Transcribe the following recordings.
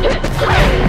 Hey!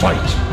Fight.